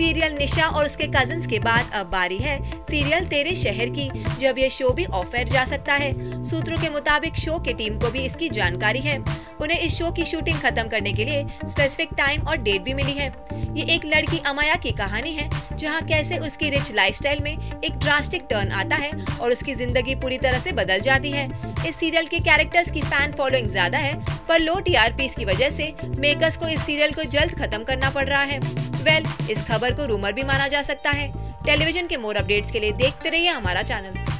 Serial निशा और उसके cousins के बाद अब बारी है सीरियल तेरे शहर की, जब ये शो भी ऑफ़ एयर जा सकता है। सूत्रों के मुताबिक शो की टीम को भी इसकी जानकारी है। उन्हें इस शो की शूटिंग खत्म करने के लिए स्पेसिफिक टाइम और डेट भी मिली है। ये एक लड़की अमाया की कहानी है, जहाँ कैसे उसकी रिच लाइफस्टाइल में एक ड्रास्टिक टर्न आता है और उसकी ज़िंदगी पूरी तरह से बदल जाती है। इस सीरियल के कैरेक्टर्स की फ़ैन फॉलोइंग ज़्यादा है, पर लो टीआरपी की वजह से मेकर्स को इस सीरियल को जल्द खत्म करना पड़ रहा है। वेल well, इस खबर को रूमर भी माना जा सकता है। टेलीविज़न के मोर अपडेट्स के लिए देखते रहिए हमारा चैनल